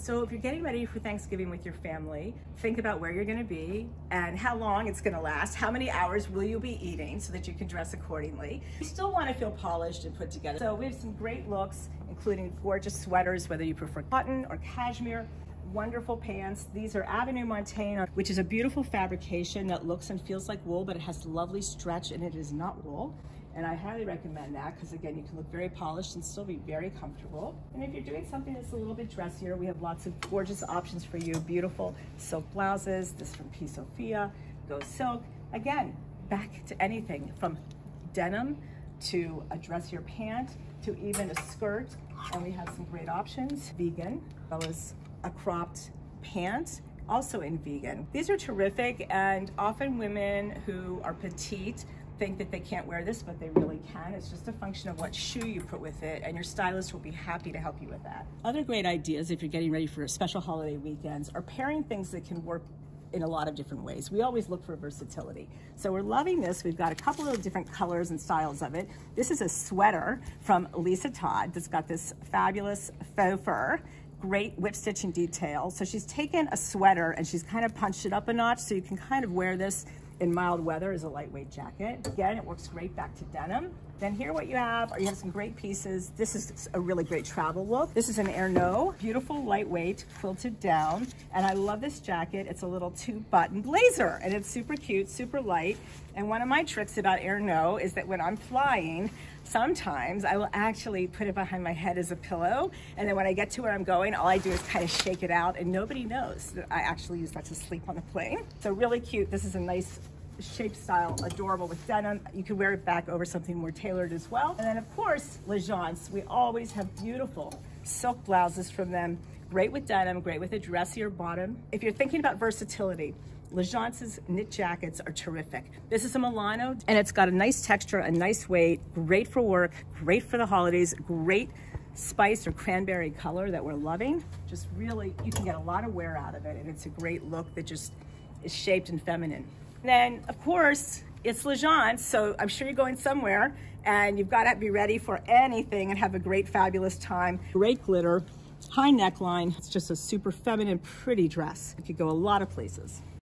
So if you're getting ready for Thanksgiving with your family, think about where you're gonna be and how long it's gonna last, how many hours will you be eating so that you can dress accordingly. You still wanna feel polished and put together. So we have some great looks, including gorgeous sweaters, whether you prefer cotton or cashmere, wonderful pants. These are Avenue Montaigne, which is a beautiful fabrication that looks and feels like wool, but it has lovely stretch and it is not wool. And I highly recommend that because again, you can look very polished and still be very comfortable. And if you're doing something that's a little bit dressier, we have lots of gorgeous options for you. Beautiful silk blouses, this from P. Sophia, Go Silk. Again, back to anything from denim to a dressier pant to even a skirt. And we have some great options, vegan, as well as a cropped pant also in vegan. These are terrific and often women who are petite think that they can't wear this, but they really can. It's just a function of what shoe you put with it, and your stylist will be happy to help you with that. Other great ideas if you're getting ready for a special holiday weekends are pairing things that can work in a lot of different ways. We always look for versatility. So we're loving this. We've got a couple of different colors and styles of it. This is a sweater from Lisa Todd that's got this fabulous faux fur great whip stitching detail. So she's taken a sweater and she's kind of punched it up a notch so you can kind of wear this in mild weather is a lightweight jacket. Again, it works great back to denim. Then here what you have are you have some great pieces. This is a really great travel look. This is an Herno, beautiful, lightweight, quilted down. And I love this jacket. It's a little two button blazer and it's super cute, super light. And one of my tricks about Herno is that when I'm flying, sometimes I will actually put it behind my head as a pillow. And then when I get to where I'm going, all I do is kind of shake it out and nobody knows that I actually use that to sleep on the plane. So really cute. This is a nice shape style, adorable with denim. You can wear it back over something more tailored as well. And then of course, L'Agence. We always have beautiful silk blouses from them. Great with denim, great with a dressier bottom. If you're thinking about versatility, L'Agence's knit jackets are terrific. This is a Milano and it's got a nice texture, a nice weight, great for work, great for the holidays, great spice or cranberry color that we're loving. Just really, you can get a lot of wear out of it and it's a great look that just is shaped and feminine. Then of course, it's L'Agence, so I'm sure you're going somewhere and you've got to be ready for anything and have a great, fabulous time. Great glitter, high neckline. It's just a super feminine, pretty dress. It could go a lot of places.